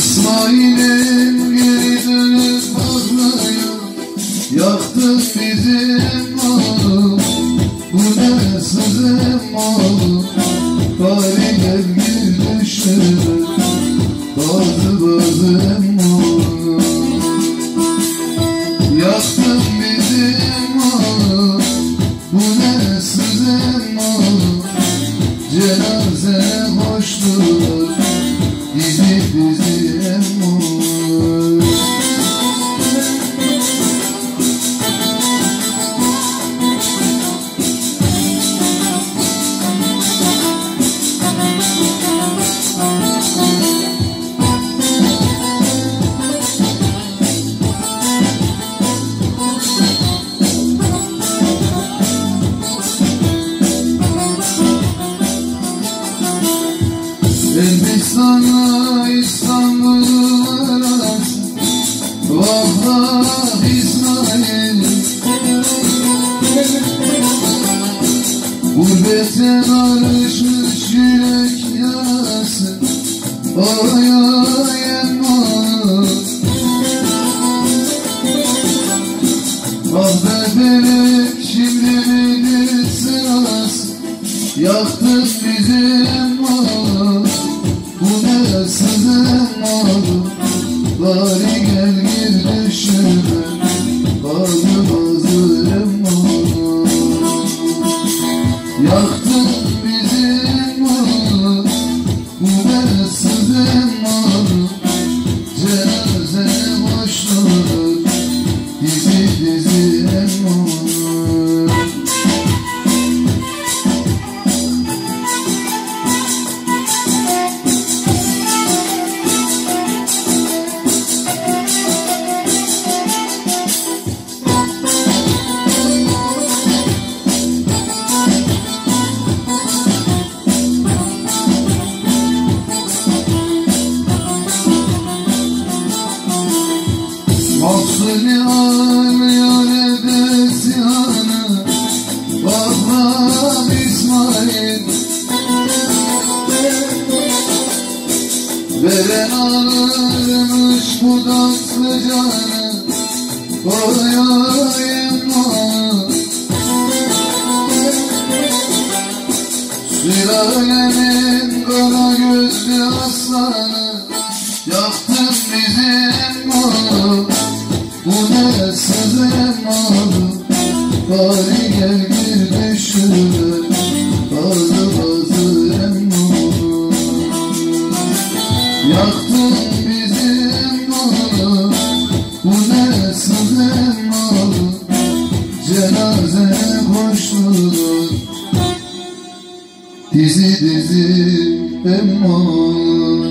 İsmail'im geri dönüp bakmaya Yaktın bizim oğlum Bu ne sızım oğlum Bari Elbistan'a İstanbul'un arası Vah İsmail Gurbete karışmış yürek yarası emmoğlu Ah bebeğim şimdi miydi sırası Yaktın bizim Mahsuni ağlıyor ebesiyanı Babam İsmail. Veren ağlarmış bu tatlı canı Oy oy emmoğlu Sülalemin kara gözlü aslanı Yaktın bizim oğlum Bu ne sızım oğlum Bari gel gir düşür Bazı bazı Yaktın bizim oğlum Bu ne sızım oğlum Cenaze boşluğu. Dizi dizi emmoğlu